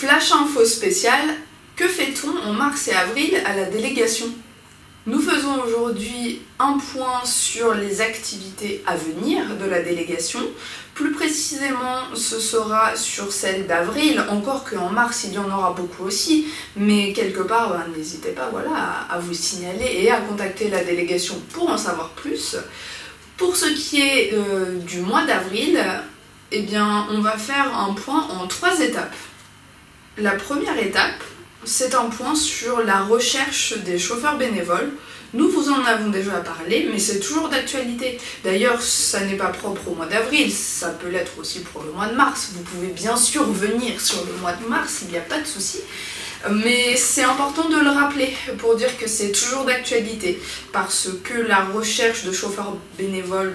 Flash info spécial, que fait-on en mars et avril à la délégation? Nous faisons aujourd'hui un point sur les activités à venir de la délégation. Plus précisément, ce sera sur celle d'avril, encore qu'en mars il y en aura beaucoup aussi, mais quelque part, ben, n'hésitez pas voilà, à vous signaler et à contacter la délégation pour en savoir plus. Pour ce qui est euh, du mois d'avril, eh bien, on va faire un point en trois étapes. La première étape, c'est un point sur la recherche des chauffeurs bénévoles. Nous vous en avons déjà parlé, mais c'est toujours d'actualité. D'ailleurs, ça n'est pas propre au mois d'avril, ça peut l'être aussi pour le mois de mars. Vous pouvez bien sûr venir sur le mois de mars, il n'y a pas de souci. Mais c'est important de le rappeler pour dire que c'est toujours d'actualité parce que la recherche de chauffeurs bénévoles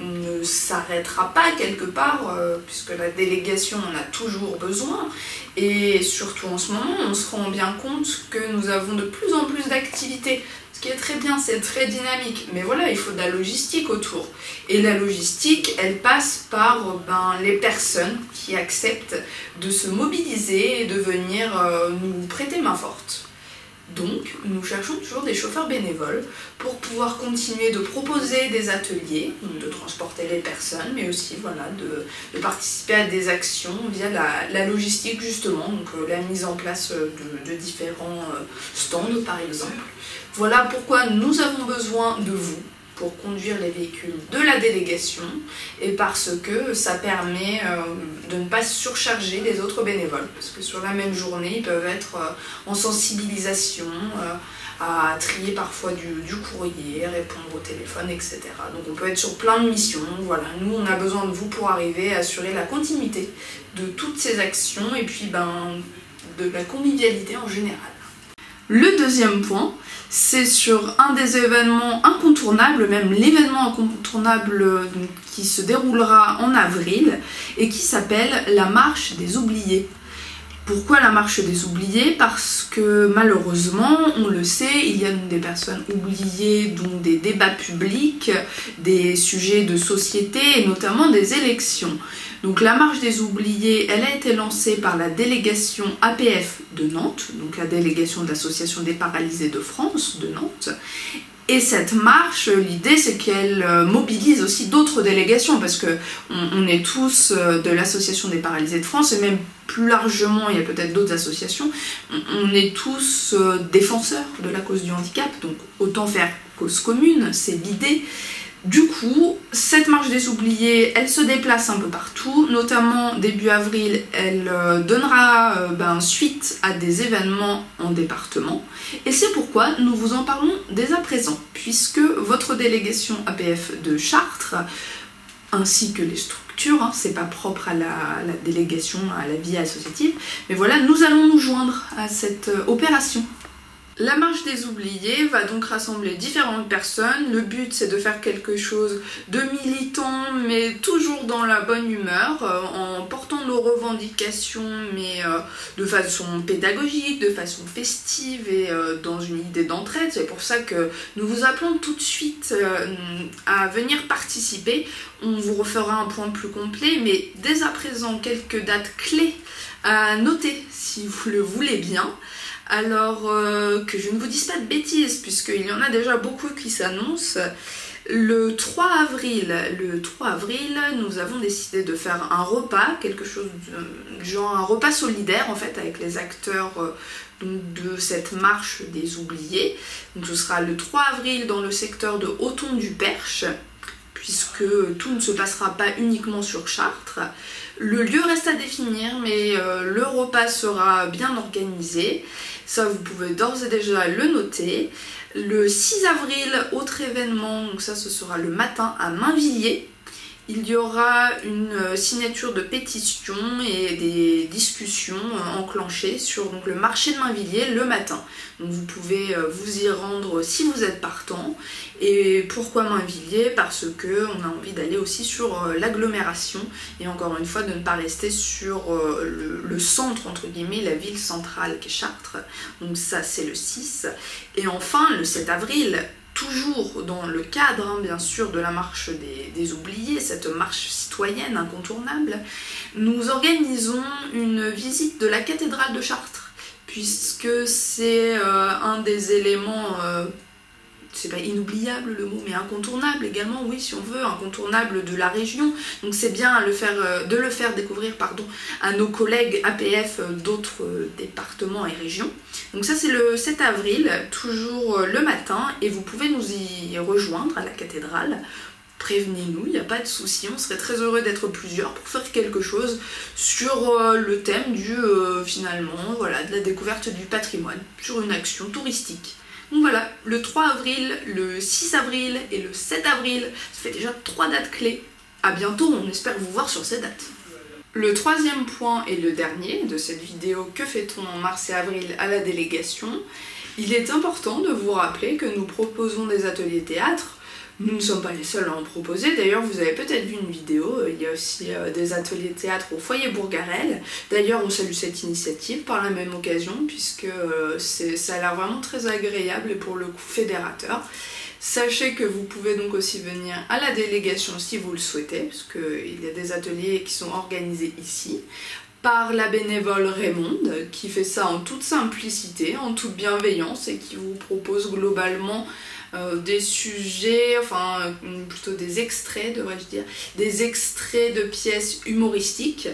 ne s'arrêtera pas quelque part euh, puisque la délégation en a toujours besoin et surtout en ce moment on se rend bien compte que nous avons de plus en plus d'activités qui est très bien, c'est très dynamique, mais voilà, il faut de la logistique autour. Et la logistique, elle passe par ben, les personnes qui acceptent de se mobiliser et de venir euh, nous prêter main forte. Donc, nous cherchons toujours des chauffeurs bénévoles pour pouvoir continuer de proposer des ateliers, de transporter les personnes, mais aussi voilà, de, participer à des actions via la, logistique justement, donc euh, la mise en place de, de différents euh, stands par exemple. Voilà pourquoi nous avons besoin de vous pour conduire les véhicules de la délégation et parce que ça permet euh, de ne pas surcharger les autres bénévoles. Parce que sur la même journée, ils peuvent être euh, en sensibilisation, euh, à trier parfois du, courrier, répondre au téléphone, etc. Donc on peut être sur plein de missions. Nous on a besoin de vous pour arriver à assurer la continuité de toutes ces actions et puis ben, de la convivialité en général. Le deuxième point, c'est sur un des événements incontournables, même l'événement incontournable euh, qui se déroulera en avril et qui s'appelle la marche des oubliés. Pourquoi la marche des oubliés? Parce que malheureusement, on le sait, il y a des personnes oubliées, dont des débats publics, des sujets de société et notamment des élections. Donc la marche des oubliés, elle a été lancée par la délégation APF de Nantes, donc la délégation de l'Association des paralysés de France de Nantes. Et cette marche, l'idée c'est qu'elle euh, mobilise aussi d'autres délégations parce que on, est tous euh, de l'association des paralysés de France et même plus largement, il y a peut-être d'autres associations, on, est tous euh, défenseurs de la cause du handicap, donc autant faire cause commune, c'est l'idée. Du coup, cette marche des oubliés, elle se déplace un peu partout, notamment début avril, elle euh, donnera euh, ben, suite à des événements en département. Et c'est pourquoi nous vous en parlons dès à présent, puisque votre délégation APF de Chartres, ainsi que les structures, hein, c'est pas propre à la, délégation, à la vie associative, mais voilà, nous allons nous joindre à cette euh, opération la marche des oubliés va donc rassembler différentes personnes. Le but c'est de faire quelque chose de militant mais toujours dans la bonne humeur, euh, en portant nos revendications mais euh, de façon pédagogique, de façon festive et euh, dans une idée d'entraide. C'est pour ça que nous vous appelons tout de suite à venir participer. On vous refera un point plus complet mais dès à présent quelques dates clés à noter si vous le voulez bien. Alors euh, que je ne vous dise pas de bêtises, puisqu'il y en a déjà beaucoup qui s'annoncent. Le 3 avril, le 3 avril, nous avons décidé de faire un repas, quelque chose de, genre un repas solidaire en fait avec les acteurs euh, de cette marche des oubliés. Donc ce sera le 3 avril dans le secteur de Auton du Perche, puisque tout ne se passera pas uniquement sur Chartres. Le lieu reste à définir, mais euh, le repas sera bien organisé. Ça, vous pouvez d'ores et déjà le noter. Le 6 avril, autre événement, donc ça ce sera le matin à Mainvilliers il y aura une euh, signature de pétition et des discussions euh, enclenchées sur le marché de Mainvilliers le matin. Vous pouvez euh, vous y rendre si vous êtes partant. Et pourquoi Mainvilliers? Parce que on a envie d'aller aussi sur l'agglomération et encore une fois de ne pas rester sur le, le, centre entre guillemets, la ville centrale qui est Chartres. Donc ça c'est le 6. Et enfin le 7 avril, toujours dans le cadre, hein, bien sûr, de la marche des, oubliés, cette marche citoyenne incontournable, nous organisons une visite de la cathédrale de Chartres, puisque c'est euh, un des éléments euh, c'est pas inoubliable le mot, mais incontournable également, oui, si on veut, incontournable de la région. Donc c'est bien euh, de le faire découvrir pardon, à nos collègues APF d'autres euh, départements et régions. Donc ça c'est le 7 avril, toujours euh, le matin, et vous pouvez nous y rejoindre à la cathédrale. Prévenez-nous, il n'y a pas de souci, on serait très heureux d'être plusieurs pour faire quelque chose sur le thème du finalement, voilà, de la découverte du patrimoine, sur une action touristique. Donc voilà, le 3 avril, le 6 avril et le 7 avril, ça fait déjà trois dates clés. A bientôt, on espère vous voir sur ces dates. Le troisième point et le dernier de cette vidéo Que fait-on en mars et avril à la délégation? Il est important de vous rappeler que nous proposons des ateliers théâtre nous ne sommes pas les seuls à en proposer, d'ailleurs vous avez peut-être vu une vidéo, euh, il y a aussi euh, des ateliers de théâtre au foyer Bourgarel. D'ailleurs on salue cette initiative par la même occasion puisque euh, ça a l'air vraiment très agréable et pour le coup fédérateur. Sachez que vous pouvez donc aussi venir à la délégation si vous le souhaitez, puisqu'il y a des ateliers qui sont organisés ici par la bénévole Raymonde, qui fait ça en toute simplicité, en toute bienveillance et qui vous propose globalement euh, des sujets, enfin euh, plutôt des extraits devrais-je dire, des extraits de pièces humoristiques.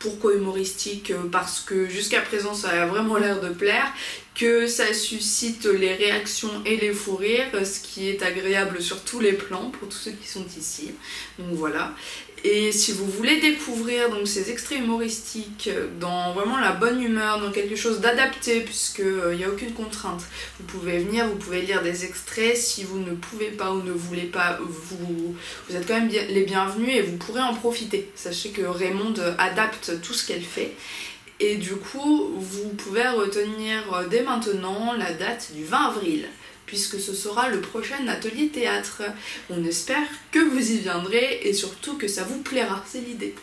Pourquoi humoristiques? Euh, Parce que jusqu'à présent ça a vraiment l'air de plaire, que ça suscite les réactions et les fous rires, ce qui est agréable sur tous les plans pour tous ceux qui sont ici. Donc voilà. Et si vous voulez découvrir donc, ces extraits humoristiques dans vraiment la bonne humeur, dans quelque chose d'adapté, puisqu'il n'y euh, a aucune contrainte, vous pouvez venir, vous pouvez lire des extraits. Si vous ne pouvez pas ou ne voulez pas, vous, vous êtes quand même les bienvenus et vous pourrez en profiter. Sachez que Raymond adapte tout ce qu'elle fait. Et du coup, vous pouvez retenir dès maintenant la date du 20 avril puisque ce sera le prochain atelier théâtre. On espère que vous y viendrez et surtout que ça vous plaira, c'est l'idée.